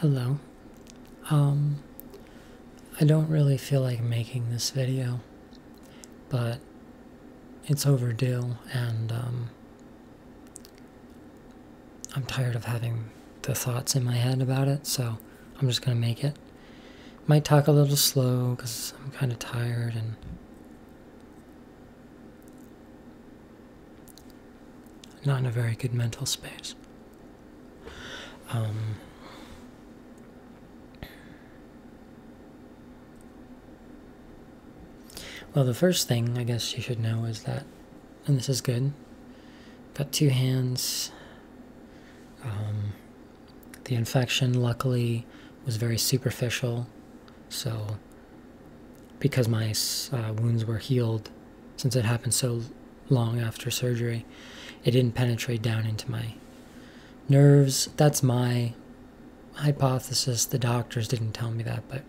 Hello. Um, I don't really feel like making this video, but it's overdue and um, I'm tired of having the thoughts in my head about it, so I'm just gonna make it. Might talk a little slow because I'm kind of tired and not in a very good mental space. Um, well, the first thing I guess you should know is that, and this is good, got two hands. Um, the infection, luckily, was very superficial, so because my uh, wounds were healed, since it happened so long after surgery, it didn't penetrate down into my nerves. That's my hypothesis. The doctors didn't tell me that, but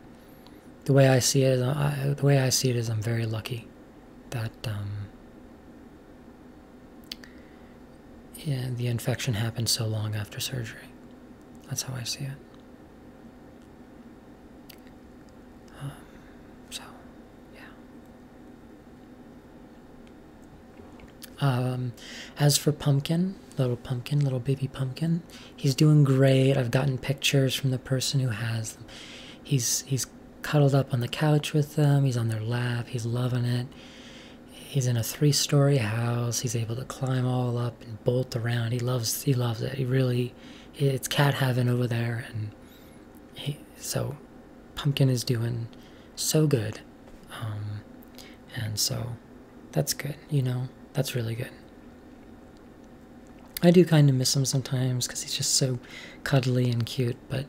the way I see it, I, the way I see it is, I'm very lucky that um, yeah, the infection happened so long after surgery. That's how I see it. Um, so, yeah. Um, as for Pumpkin, little Pumpkin, little baby Pumpkin, he's doing great. I've gotten pictures from the person who has them. He's he's cuddled up on the couch with them. He's on their lap. He's loving it. He's in a three-story house. He's able to climb all up and bolt around. He loves he loves it. He really it's cat heaven over there and he, so Pumpkin is doing so good. Um, and so that's good, you know. That's really good. I do kind of miss him sometimes because he's just so cuddly and cute, but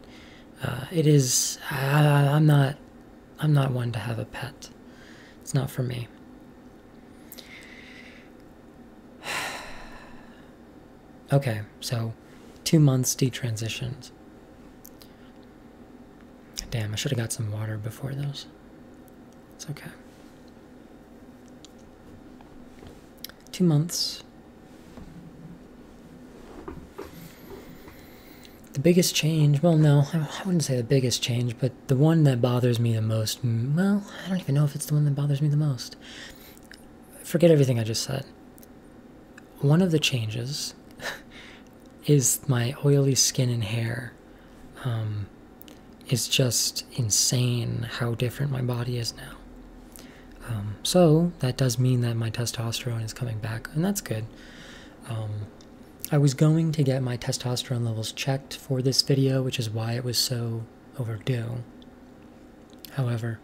uh, it is I, I'm not I'm not one to have a pet. It's not for me. okay, so two months detransitioned. Damn, I should have got some water before those. It's okay. Two months. The biggest change, well, no, I wouldn't say the biggest change, but the one that bothers me the most, well, I don't even know if it's the one that bothers me the most. Forget everything I just said. One of the changes is my oily skin and hair. Um, it's just insane how different my body is now. Um, so that does mean that my testosterone is coming back, and that's good. Um, I was going to get my testosterone levels checked for this video, which is why it was so overdue. However,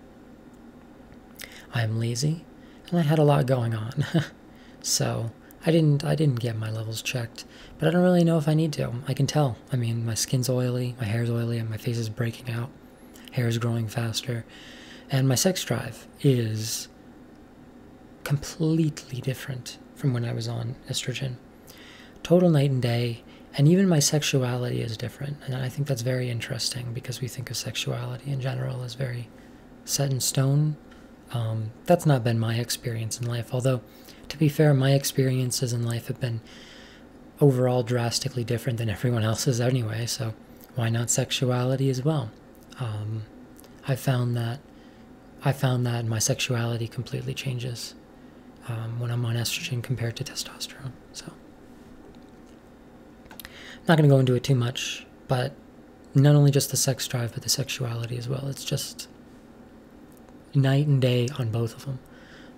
I am lazy, and I had a lot going on, so I didn't I didn't get my levels checked. But I don't really know if I need to. I can tell. I mean, my skin's oily, my hair's oily, and my face is breaking out. Hair is growing faster, and my sex drive is completely different from when I was on estrogen total night and day, and even my sexuality is different. And I think that's very interesting because we think of sexuality in general as very set in stone. Um, that's not been my experience in life, although, to be fair, my experiences in life have been overall drastically different than everyone else's anyway, so why not sexuality as well? Um, I found that I found that my sexuality completely changes um, when I'm on estrogen compared to testosterone. So not going to go into it too much, but not only just the sex drive, but the sexuality as well. It's just night and day on both of them.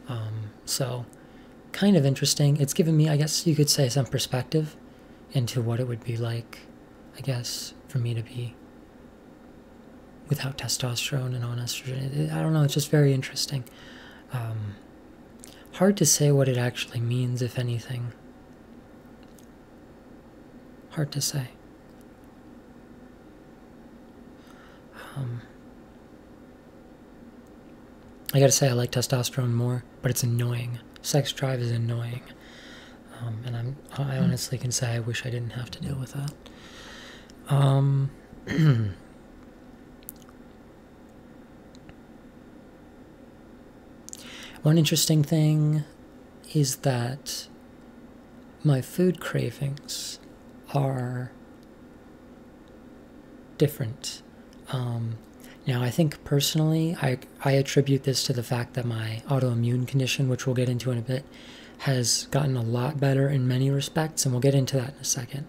Um, so, kind of interesting. It's given me, I guess you could say, some perspective into what it would be like, I guess, for me to be without testosterone and on estrogen. I don't know, it's just very interesting. Um, hard to say what it actually means, if anything. Hard to say. Um, I gotta say, I like testosterone more, but it's annoying. Sex drive is annoying. Um, and I'm, I honestly can say I wish I didn't have to deal with that. Um, one interesting thing is that my food cravings are different Um, now, I think personally, I, I attribute this to the fact that my autoimmune condition, which we'll get into in a bit, has gotten a lot better in many respects, and we'll get into that in a second.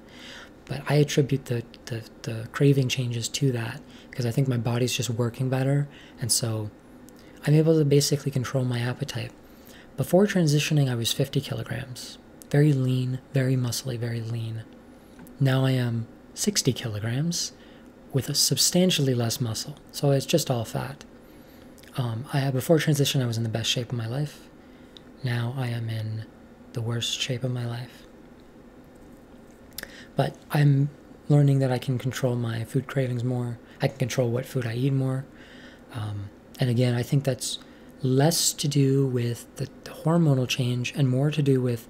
But I attribute the, the, the craving changes to that because I think my body's just working better, and so I'm able to basically control my appetite. Before transitioning, I was 50 kilograms, very lean, very muscly, very lean. Now I am 60 kilograms with a substantially less muscle, so it's just all fat. Um, I before transition, I was in the best shape of my life. Now I am in the worst shape of my life. But I'm learning that I can control my food cravings more. I can control what food I eat more. Um, and again, I think that's less to do with the, the hormonal change and more to do with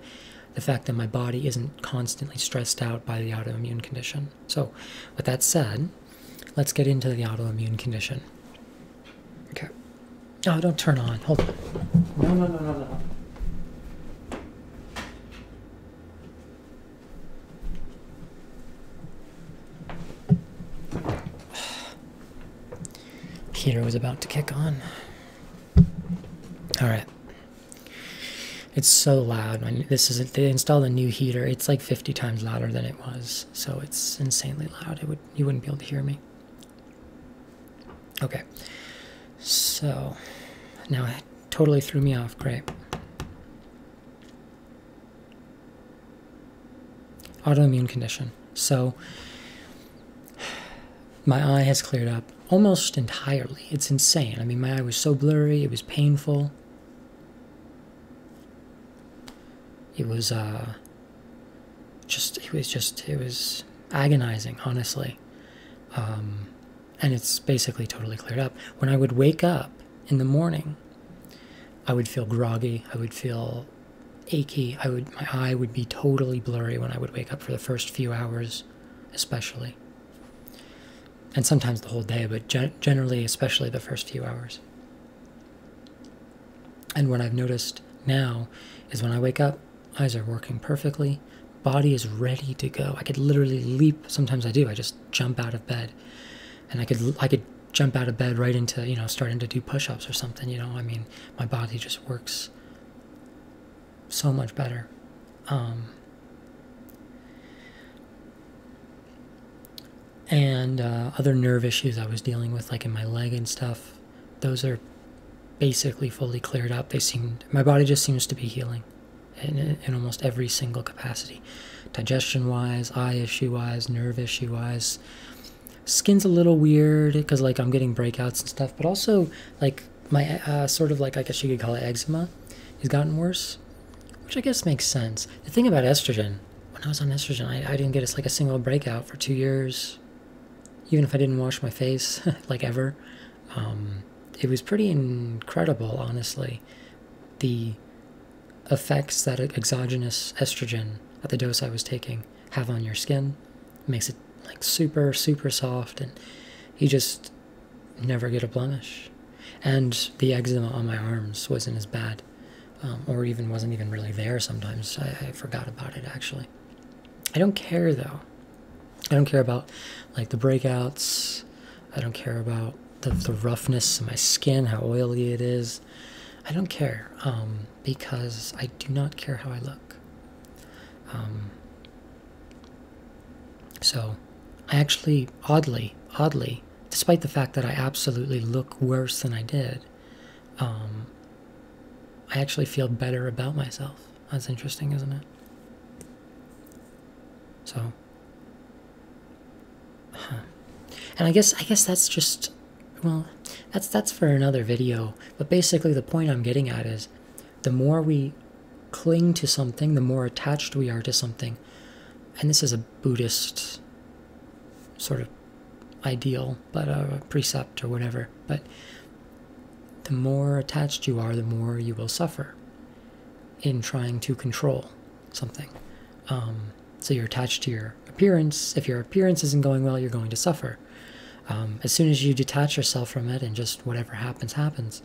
the fact that my body isn't constantly stressed out by the autoimmune condition. So, with that said, let's get into the autoimmune condition. Okay. Oh, don't turn on. Hold on. No, no, no, no, no. heater was about to kick on. All right. It's so loud. This is they installed a new heater. It's like 50 times louder than it was, so it's insanely loud. It would you wouldn't be able to hear me. Okay. So now it totally threw me off. Great. Autoimmune condition. So my eye has cleared up almost entirely. It's insane. I mean, my eye was so blurry, it was painful. It was, uh, just, it was just, it was agonizing, honestly. Um, and it's basically totally cleared up. When I would wake up in the morning, I would feel groggy. I would feel achy. I would, my eye would be totally blurry when I would wake up for the first few hours, especially and sometimes the whole day, but generally, especially the first few hours. And what I've noticed now is when I wake up, eyes are working perfectly, body is ready to go. I could literally leap. Sometimes I do. I just jump out of bed, and I could I could jump out of bed right into you know starting to do push-ups or something. You know, I mean, my body just works so much better. Um, and uh, other nerve issues I was dealing with, like in my leg and stuff, those are basically fully cleared up. They seemed my body just seems to be healing in, in almost every single capacity, digestion wise, eye issue wise, nerve issue wise. Skin's a little weird because like I'm getting breakouts and stuff, but also like my uh, sort of like I guess you could call it eczema has gotten worse, which I guess makes sense. The thing about estrogen, when I was on estrogen, I, I didn't get a, like a single breakout for two years, even if I didn't wash my face like ever. Um, it was pretty incredible, honestly. The effects that exogenous estrogen at the dose I was taking have on your skin. It makes it like super super soft and you just never get a blemish. And the eczema on my arms wasn't as bad um, or even wasn't even really there sometimes. I, I forgot about it actually. I don't care though. I don't care about like the breakouts. I don't care about the, the roughness of my skin, how oily it is. I don't care um, because I do not care how I look. Um, so I actually, oddly, oddly, despite the fact that I absolutely look worse than I did, um, I actually feel better about myself. That's interesting, isn't it? So Huh. And I guess I guess that's just well, that's that's for another video. But basically the point I'm getting at is the more we cling to something, the more attached we are to something. And this is a Buddhist sort of ideal, but a precept or whatever. But the more attached you are, the more you will suffer in trying to control something. Um, so you're attached to your appearance. If your appearance isn't going well, you're going to suffer. Um, as soon as you detach yourself from it and just whatever happens, happens,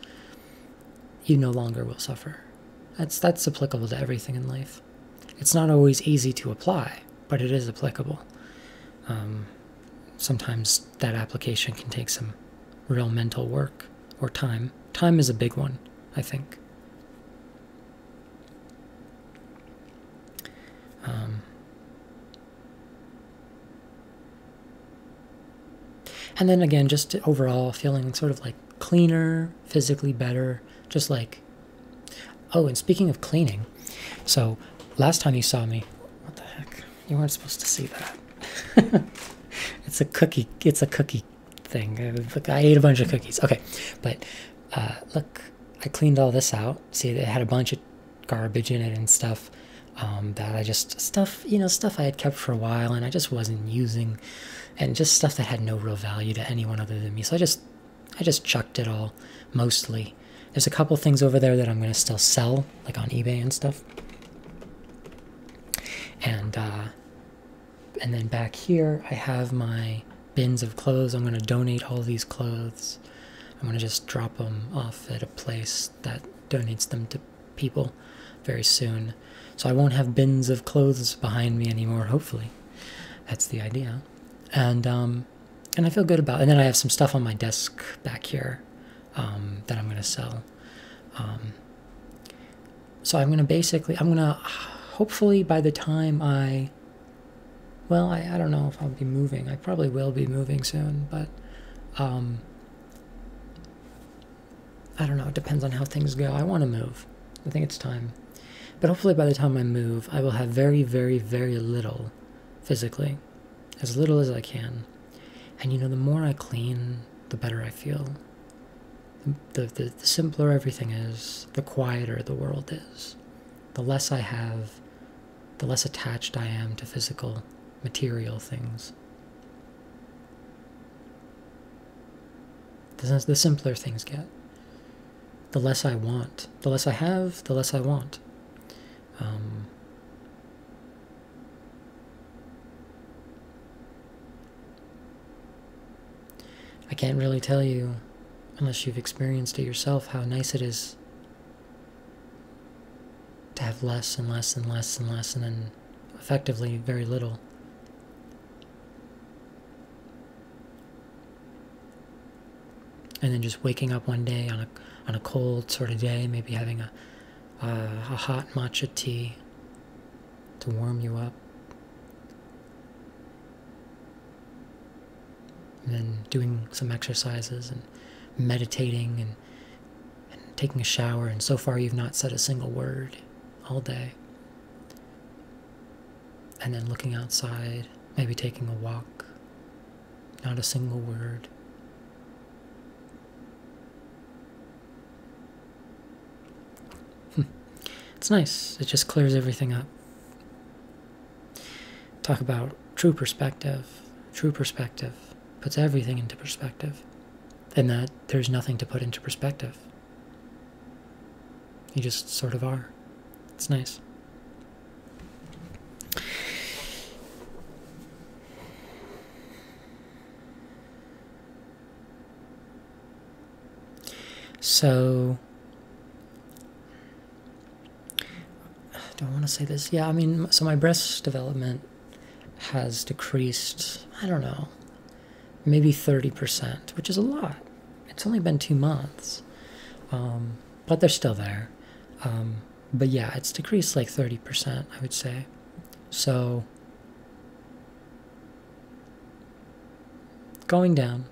you no longer will suffer. That's, that's applicable to everything in life. It's not always easy to apply, but it is applicable. Um, sometimes that application can take some real mental work or time. Time is a big one, I think. Um, and then again, just overall feeling sort of like cleaner, physically better, just like. Oh, and speaking of cleaning, so last time you saw me, what the heck? You weren't supposed to see that. it's a cookie. It's a cookie thing. I ate a bunch of cookies. Okay, but uh, look, I cleaned all this out. See, it had a bunch of garbage in it and stuff um, that I just stuff you know stuff I had kept for a while and I just wasn't using, and just stuff that had no real value to anyone other than me. So I just I just chucked it all mostly. There's a couple things over there that I'm gonna still sell, like on eBay and stuff. And uh, and then back here I have my bins of clothes. I'm gonna donate all these clothes. I'm gonna just drop them off at a place that donates them to people very soon. So I won't have bins of clothes behind me anymore, hopefully. That's the idea. And um, and I feel good about it. And then I have some stuff on my desk back here um, that I'm going to sell. Um, so I'm going to basically, I'm going to, hopefully by the time I, well, I, I don't know if I'll be moving. I probably will be moving soon, but um, I don't know. It depends on how things go. I want to move. I think it's time. But hopefully by the time I move, I will have very, very, very little physically. As little as I can. And you know, the more I clean, the better I feel. The, the, the simpler everything is, the quieter the world is. The less I have, the less attached I am to physical, material things. The, the simpler things get. The less I want. The less I have, the less I want. Um, I can't really tell you, unless you've experienced it yourself, how nice it is to have less and less and less and less and then effectively very little. And then just waking up one day on a on a cold sort of day, maybe having a uh, a hot matcha tea to warm you up. And then doing some exercises and meditating and, and taking a shower, and so far you've not said a single word all day. And then looking outside, maybe taking a walk, not a single word. Hmm. It's nice. It just clears everything up. Talk about true perspective. True perspective puts everything into perspective. And that there's nothing to put into perspective. You just sort of are. It's nice. So I don't want to say this? Yeah, I mean, so my breast development has decreased, I don't know, maybe 30%, which is a lot. It's only been two months, um, but they're still there. Um, but yeah, it's decreased like 30%, I would say. So, going down.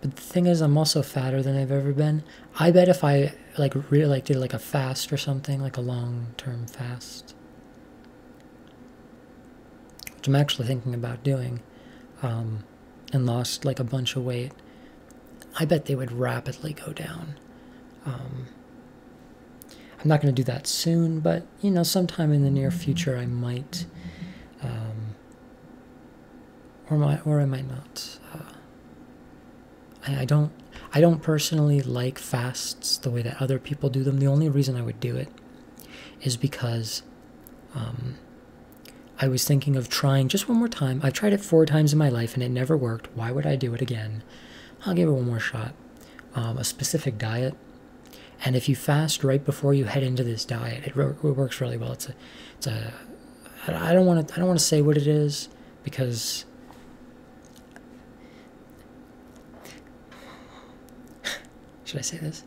But the thing is, I'm also fatter than I've ever been. I bet if I like really like did like a fast or something, like a long term fast, which I'm actually thinking about doing, um, and lost like a bunch of weight, I bet they would rapidly go down. Um, I'm not going to do that soon, but you know, sometime in the near future, I might, um, or might, or I might not. Uh, I, I don't I don't personally like fasts the way that other people do them. The only reason I would do it is because um, I was thinking of trying just one more time. I've tried it four times in my life and it never worked. Why would I do it again? I'll give it one more shot. Um, a specific diet. And if you fast right before you head into this diet, it, it works really well. It's a, it's a, I don't want to, I don't want to say what it is because should I say this?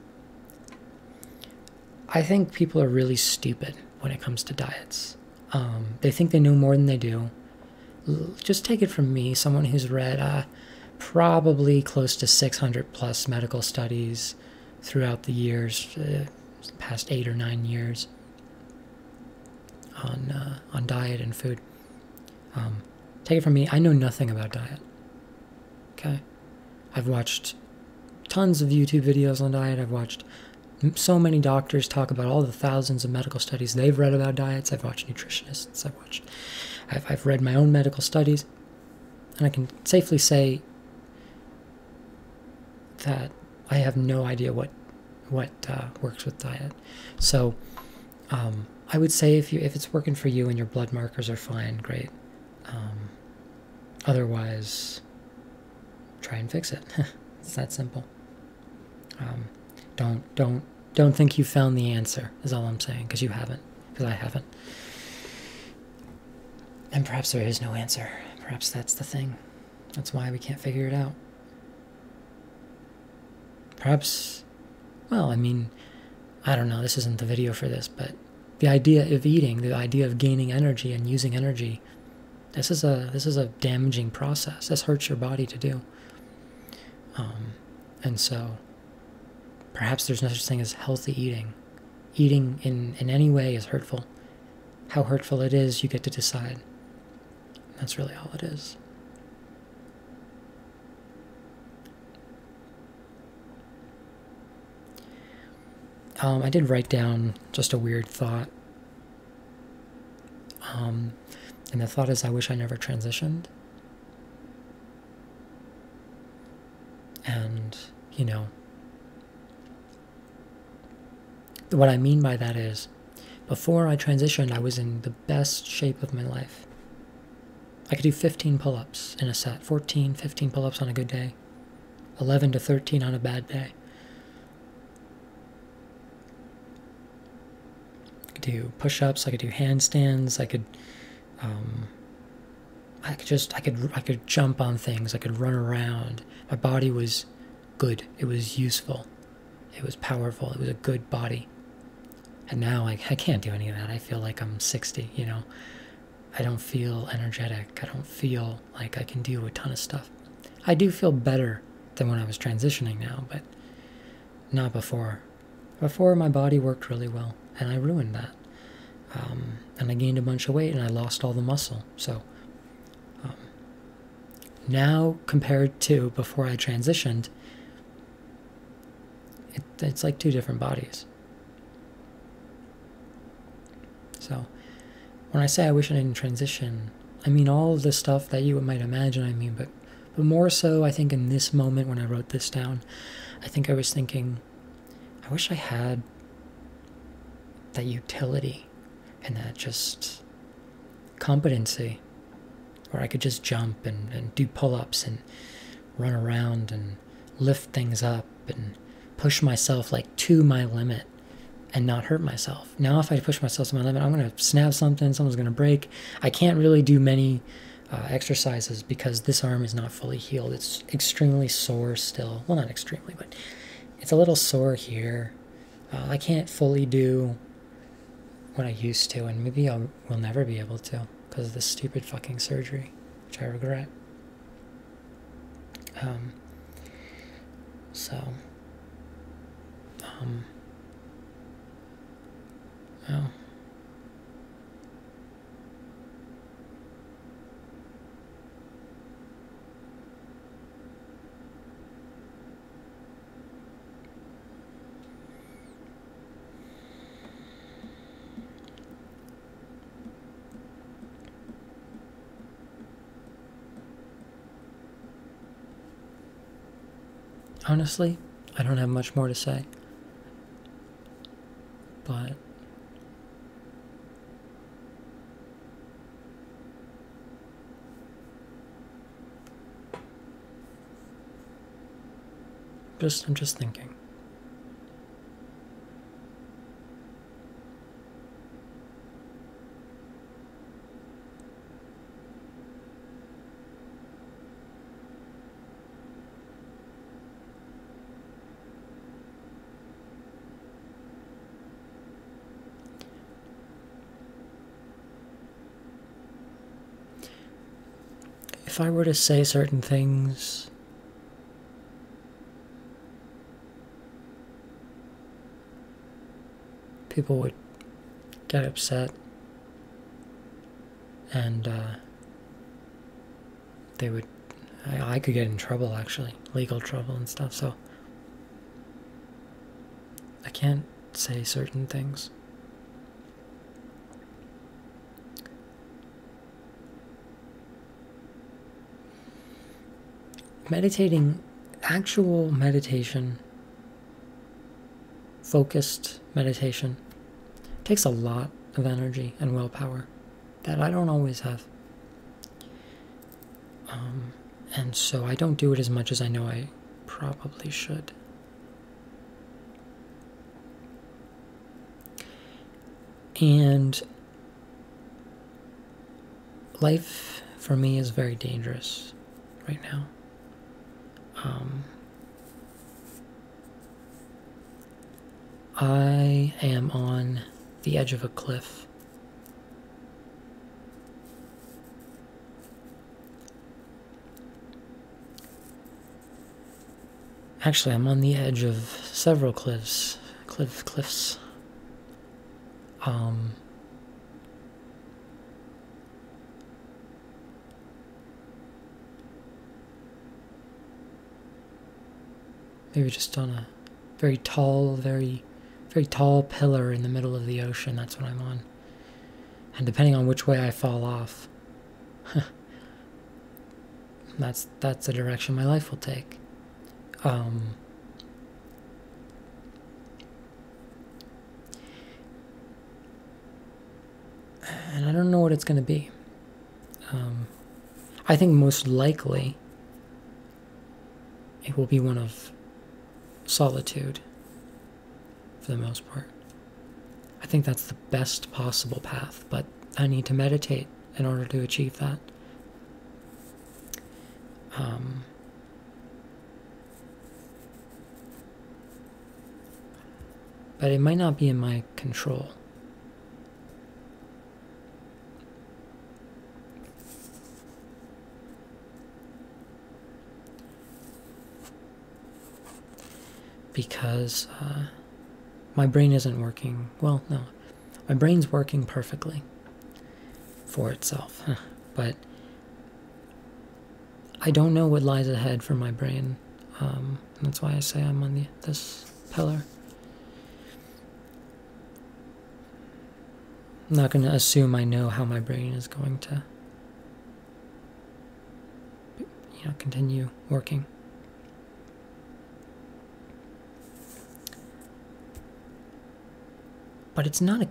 I think people are really stupid when it comes to diets. Um, they think they know more than they do. Just take it from me, someone who's read uh, probably close to 600 plus medical studies throughout the years, uh, past eight or nine years, on uh, on diet and food. Um, take it from me, I know nothing about diet. Okay, I've watched tons of YouTube videos on diet. I've watched so many doctors talk about all the thousands of medical studies they've read about diets. I've watched nutritionists. I've watched, I've, I've read my own medical studies, and I can safely say that I have no idea what what uh, works with diet. So um, I would say if you if it's working for you and your blood markers are fine, great. Um, otherwise, try and fix it. it's that simple. Um, don't don't don't think you found the answer. Is all I'm saying because you haven't. Because I haven't. And perhaps there is no answer. Perhaps that's the thing. That's why we can't figure it out. Perhaps, well, I mean, I don't know. This isn't the video for this, but the idea of eating, the idea of gaining energy and using energy, this is a this is a damaging process. This hurts your body to do. Um, and so Perhaps there's no such thing as healthy eating. Eating in, in any way is hurtful. How hurtful it is, you get to decide. That's really all it is. Um, I did write down just a weird thought. Um, and the thought is I wish I never transitioned. And, you know, what I mean by that is, before I transitioned, I was in the best shape of my life. I could do 15 pull ups in a set, 14, 15 pull ups on a good day, 11 to 13 on a bad day. I could do push ups, I could do handstands, I could. Um, I could just I could I could jump on things. I could run around. My body was good. It was useful. It was powerful. It was a good body. And now I, I can't do any of that. I feel like I'm 60, you know. I don't feel energetic. I don't feel like I can do a ton of stuff. I do feel better than when I was transitioning now, but not before. Before, my body worked really well, and I ruined that. Um, and I gained a bunch of weight, and I lost all the muscle. So, um, now compared to before I transitioned, it, it's like two different bodies. So when I say I wish I didn't transition, I mean all the stuff that you might imagine I mean, but but more so I think in this moment when I wrote this down, I think I was thinking, I wish I had that utility and that just competency where I could just jump and, and do pull ups and run around and lift things up and push myself like to my limit and not hurt myself. Now, if I push myself to my limit, I'm going to snap something, someone's going to break. I can't really do many uh, exercises because this arm is not fully healed. It's extremely sore still. Well, not extremely, but it's a little sore here. Uh, I can't fully do what I used to, and maybe I will never be able to because of this stupid fucking surgery, which I regret. Um, so, um, Oh. Honestly, I don't have much more to say. But Just I'm just thinking. If I were to say certain things, people would get upset and uh, they would I, I could get in trouble actually legal trouble and stuff so i can't say certain things. Meditating actual meditation focused meditation takes a lot of energy and willpower that I don't always have. Um, and so I don't do it as much as I know I probably should. And life for me is very dangerous right now. Um, I am on the edge of a cliff. Actually, I'm on the edge of several cliffs. Cliff cliffs. Um maybe just on a very tall, very very tall pillar in the middle of the ocean. That's what I'm on. And depending on which way I fall off, that's that's the direction my life will take. Um, and I don't know what it's going to be. Um, I think most likely it will be one of solitude for the most part. I think that's the best possible path, but I need to meditate in order to achieve that. Um, but it might not be in my control. Because uh, my brain isn't working. Well, no. My brain's working perfectly for itself. but I don't know what lies ahead for my brain. Um, that's why I say I'm on the, this pillar. I'm not going to assume I know how my brain is going to you know, continue working. But it's not a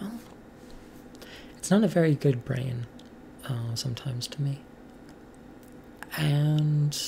well it's not a very good brain uh, sometimes to me. And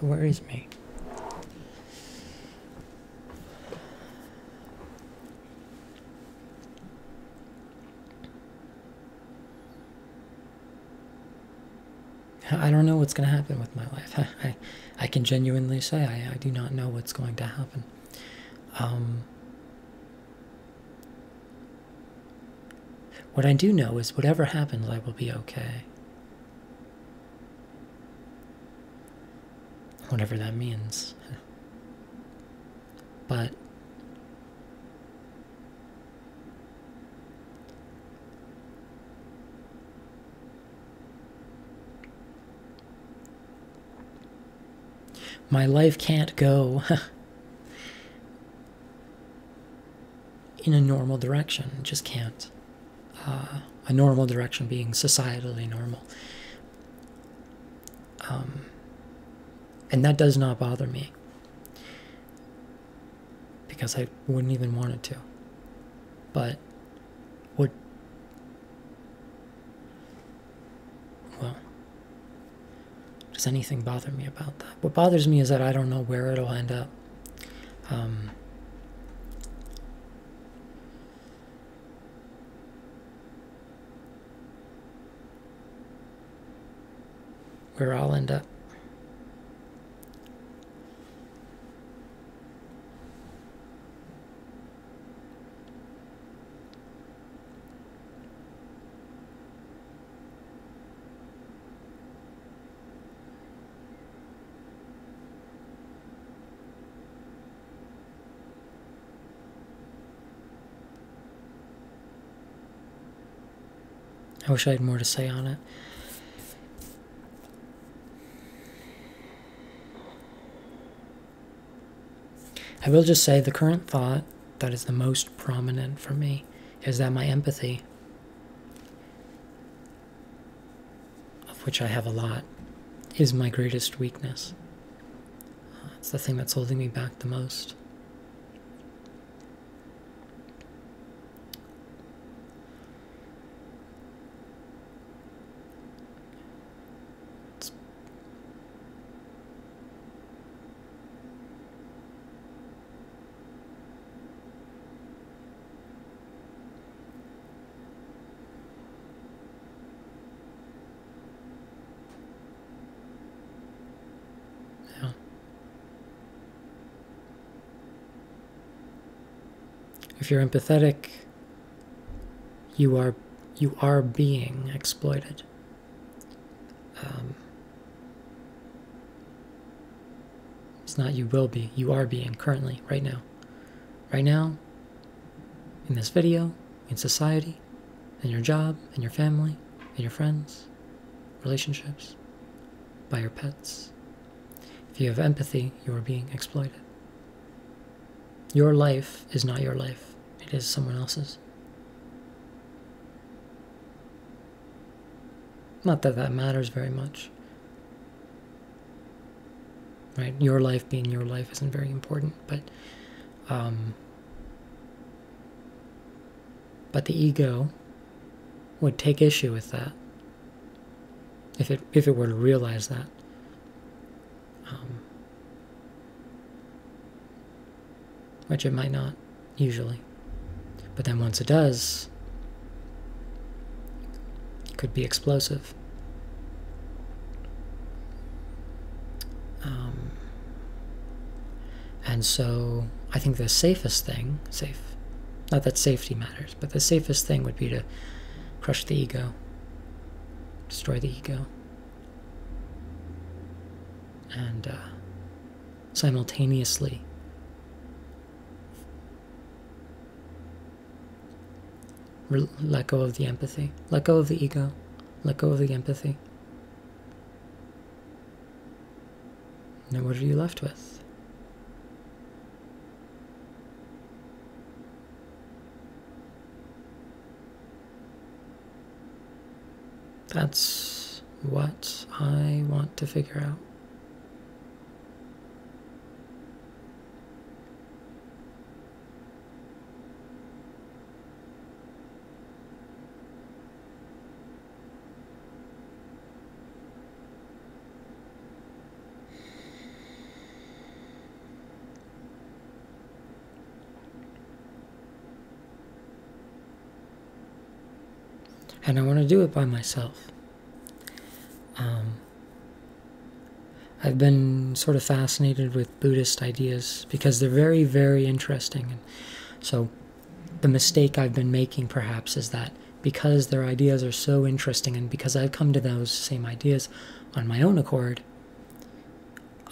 It worries me. I don't know what's going to happen with my life. I, I can genuinely say I, I do not know what's going to happen. Um, what I do know is whatever happens, I will be okay. Whatever that means. But my life can't go in a normal direction. It just can't. Uh, a normal direction being societally normal. Um, and that does not bother me. Because I wouldn't even want it to. But what well does anything bother me about that. What bothers me is that I don't know where it'll end up. Um, where I'll end up. I wish I had more to say on it. I will just say the current thought that is the most prominent for me is that my empathy, of which I have a lot, is my greatest weakness. Uh, it's the thing that's holding me back the most. If you're empathetic, you are you are being exploited. Um, it's not you will be, you are being currently, right now. Right now, in this video, in society, in your job, in your family, in your friends, relationships, by your pets. If you have empathy, you are being exploited. Your life is not your life it is someone else's. Not that that matters very much. Right? Your life being your life isn't very important, but um, but the ego would take issue with that if it if it were to realize that. Um, which it might not usually. But then once it does, it could be explosive. Um, and so I think the safest thing, safe, not that safety matters, but the safest thing would be to crush the ego, destroy the ego, and uh, simultaneously let go of the empathy. Let go of the ego. Let go of the empathy. Now, what are you left with? That's what I want to figure out. And I want to do it by myself. Um, I've been sort of fascinated with Buddhist ideas because they're very, very interesting. And so, the mistake I've been making perhaps is that because their ideas are so interesting and because I've come to those same ideas on my own accord,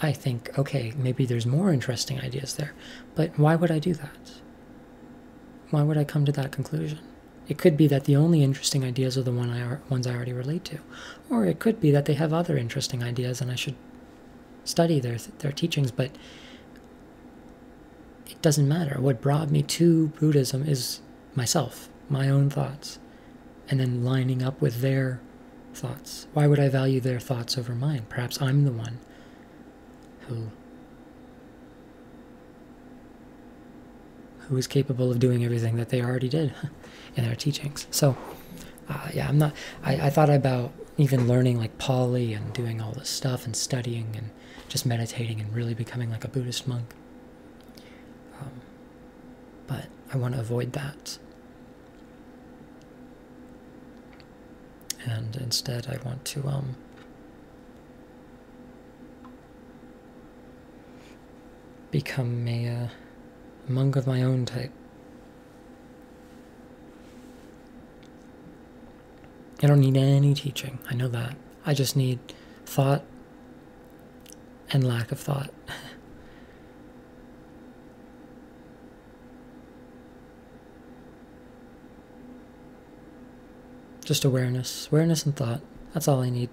I think, okay, maybe there's more interesting ideas there. But why would I do that? Why would I come to that conclusion? It could be that the only interesting ideas are the one I, ones I already relate to. Or it could be that they have other interesting ideas and I should study their, their teachings, but it doesn't matter. What brought me to Buddhism is myself, my own thoughts, and then lining up with their thoughts. Why would I value their thoughts over mine? Perhaps I'm the one who who is capable of doing everything that they already did. in their teachings. So, uh, yeah, I'm not. I, I thought about even learning like Pali and doing all this stuff and studying and just meditating and really becoming like a Buddhist monk. Um, but I want to avoid that. And instead, I want to um, become a uh, monk of my own type. I don't need any teaching. I know that. I just need thought and lack of thought. just awareness. Awareness and thought. That's all I need.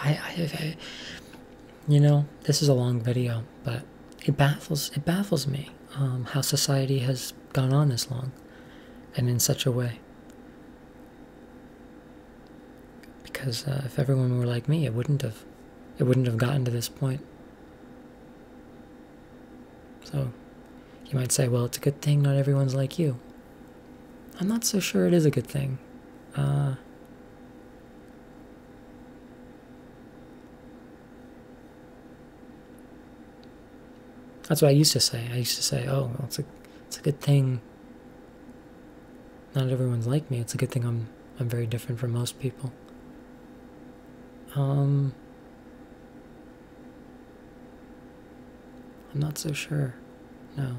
I, I, I, you know, this is a long video, but it baffles it baffles me um, how society has gone on this long, and in such a way. Because uh, if everyone were like me, it wouldn't have, it wouldn't have gotten to this point. So, you might say, well, it's a good thing not everyone's like you. I'm not so sure it is a good thing. Uh, That's what I used to say. I used to say, "Oh, well, it's a, it's a good thing. Not everyone's like me. It's a good thing I'm, I'm very different from most people." Um, I'm not so sure. No.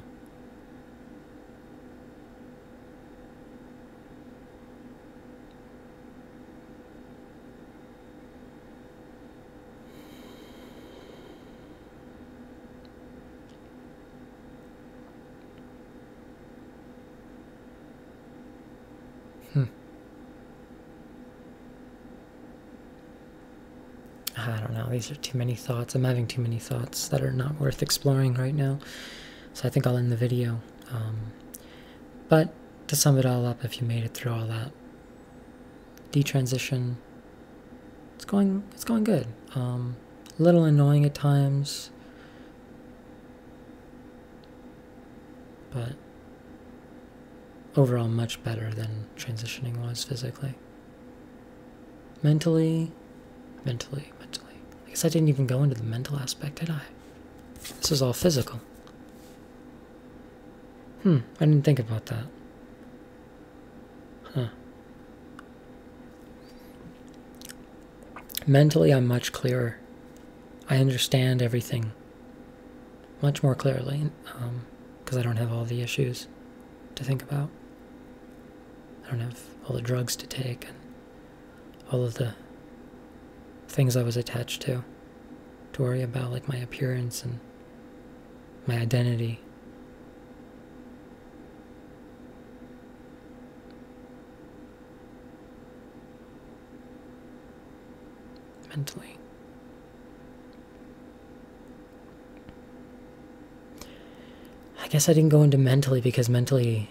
Hmm. These are too many thoughts. I'm having too many thoughts that are not worth exploring right now. So I think I'll end the video. Um, but to sum it all up, if you made it through all that, detransition, it's going, it's going good. Um, a little annoying at times, but overall much better than transitioning was physically. Mentally, mentally, mentally. I guess I didn't even go into the mental aspect, did I? This is all physical. Hmm, I didn't think about that. Huh. Mentally, I'm much clearer. I understand everything much more clearly because um, I don't have all the issues to think about. I don't have all the drugs to take and all of the things I was attached to to worry about, like my appearance and my identity. Mentally. I guess I didn't go into mentally because mentally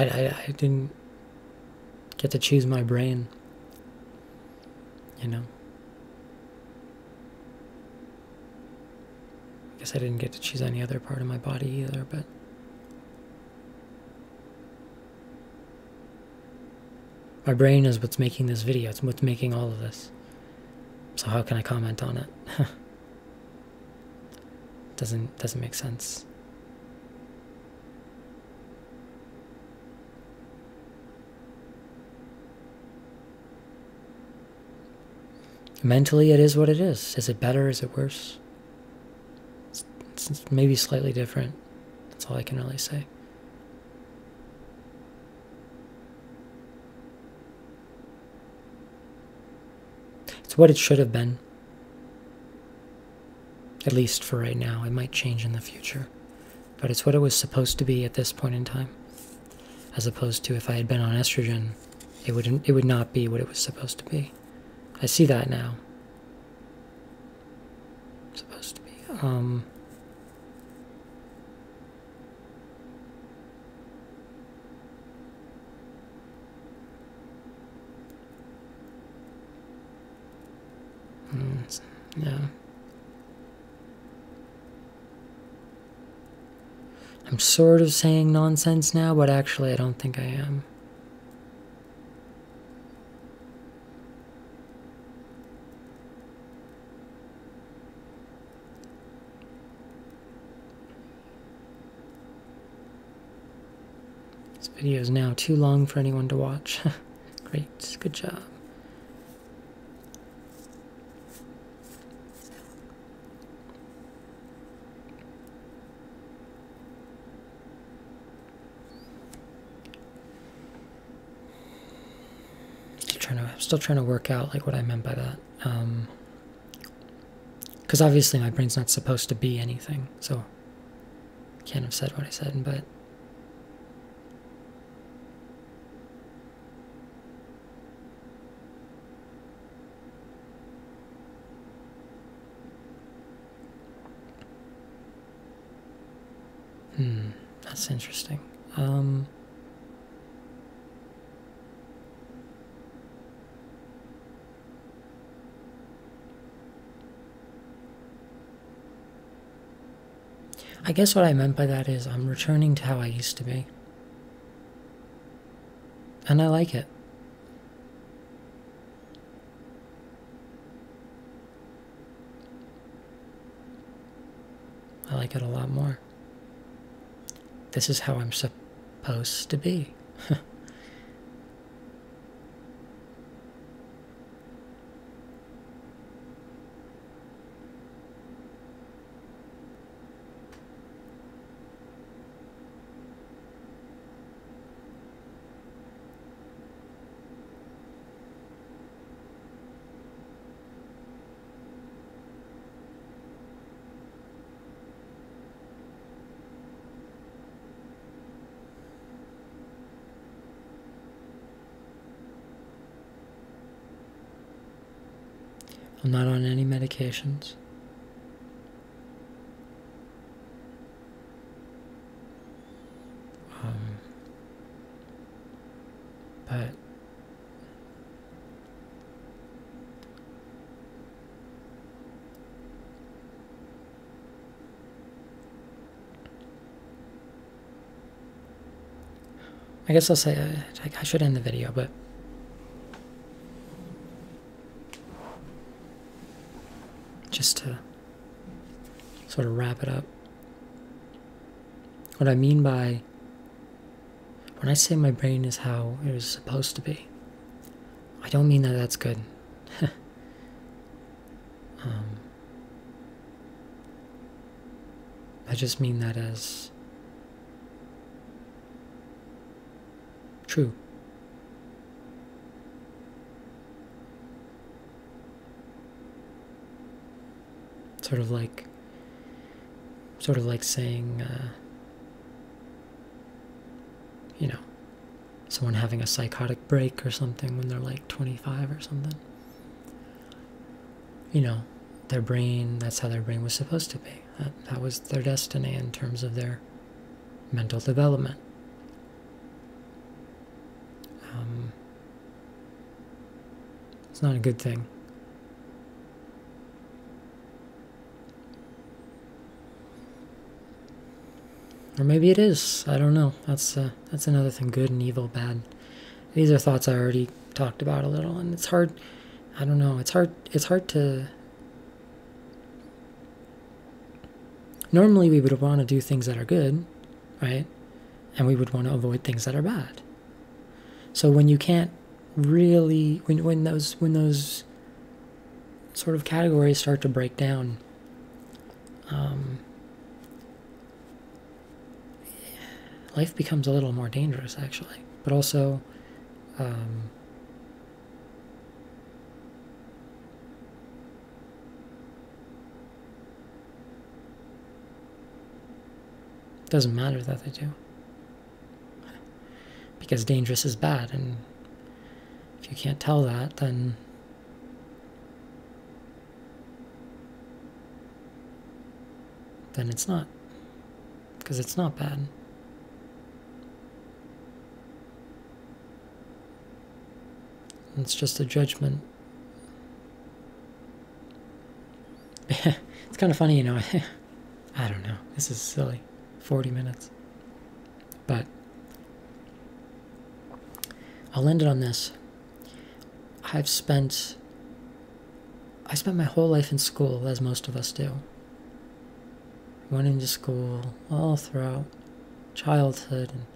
I, I, I didn't get to choose my brain, you know. I guess I didn't get to choose any other part of my body either, but. My brain is what's making this video, it's what's making all of this. So how can I comment on it? doesn't doesn't make sense. Mentally, it is what it is. Is it better? Is it worse? It's, it's maybe slightly different. That's all I can really say. It's what it should have been. At least for right now. It might change in the future. But it's what it was supposed to be at this point in time. As opposed to if I had been on estrogen, it would it would not be what it was supposed to be. I see that now. supposed to Um, mm, yeah. I'm sort of saying nonsense now, but actually, I don't think I am. This video is now too long for anyone to watch. Great, good job. Still trying to, still trying to work out like what I meant by that. Um, because obviously my brain's not supposed to be anything, so can't have said what I said, but Hmm, interesting. Um, I guess what I meant by that is I'm returning to how I used to be. And I like it. I like it a lot more. This is how I'm supposed to be. I'm not on any medications. Um, but I guess I'll say uh, I should end the video, but just to sort of wrap it up. What I mean by when I say my brain is how it is supposed to be, I don't mean that that's good. um, I just mean that as true. Sort of like, sort of like saying, uh, you know, someone having a psychotic break or something when they're like 25 or something. You know, their brain, that's how their brain was supposed to be. That, that was their destiny in terms of their mental development. Um, it's not a good thing. Or maybe it is. I don't know. That's uh, that's another thing. Good and evil, bad. These are thoughts I already talked about a little, and it's hard. I don't know. It's hard. It's hard to. Normally, we would want to do things that are good, right? And we would want to avoid things that are bad. So when you can't really, when when those when those sort of categories start to break down, um, life becomes a little more dangerous, actually. But also, um, doesn't matter that they do. Because dangerous is bad, and if you can't tell that, then then it's not. Because it's not bad. It's just a judgment. it's kind of funny, you know. I don't know. This is silly. 40 minutes. But I'll end it on this. I've spent I spent my whole life in school, as most of us do. Went into school all throughout childhood and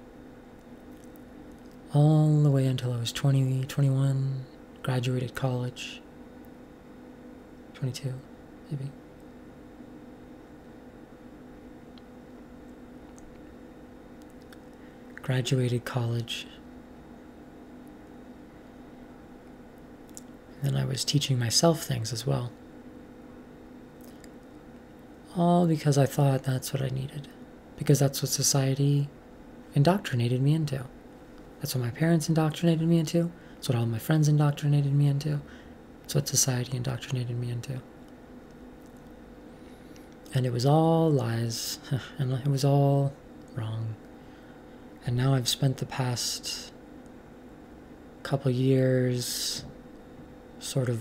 all the way until I was 20, 21, graduated college. 22, maybe. Graduated college. And then I was teaching myself things as well. All because I thought that's what I needed. Because that's what society indoctrinated me into. That's what my parents indoctrinated me into. That's what all my friends indoctrinated me into. That's what society indoctrinated me into. And it was all lies. and it was all wrong. And now I've spent the past couple years sort of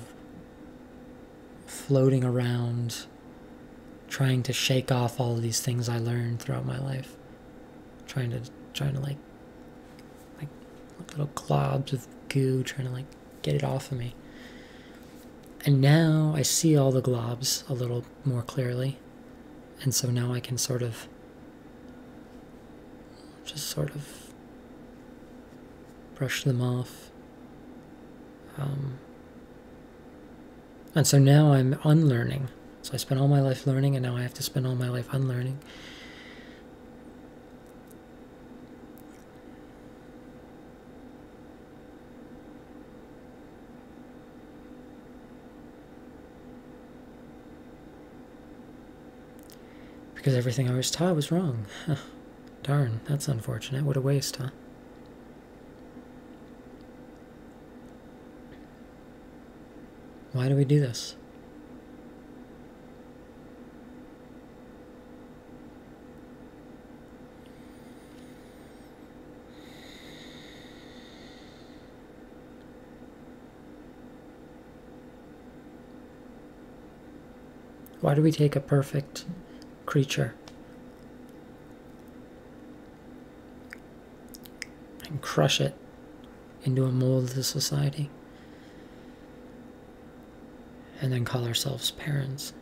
floating around, trying to shake off all of these things I learned throughout my life. Trying to, trying to like little globs of goo trying to like get it off of me. And now I see all the globs a little more clearly. And so now I can sort of just sort of brush them off. Um, and so now I'm unlearning. So I spent all my life learning, and now I have to spend all my life unlearning. Because everything I was taught was wrong. Darn, that's unfortunate. What a waste, huh? Why do we do this? Why do we take a perfect creature and crush it into a mold of the society and then call ourselves parents.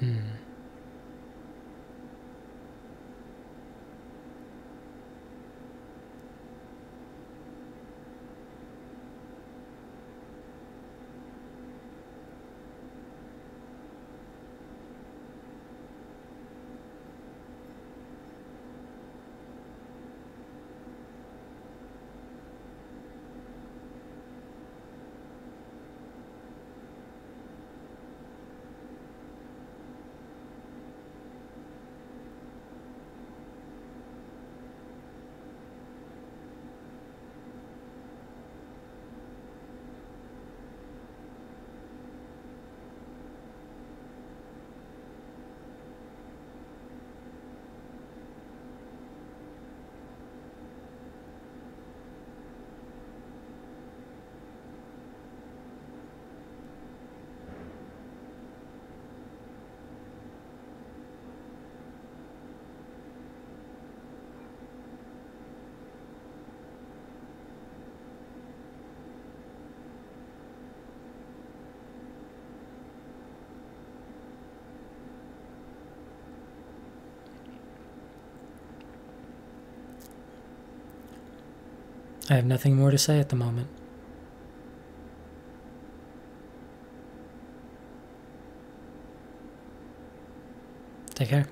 Hmm. I have nothing more to say at the moment. Take care.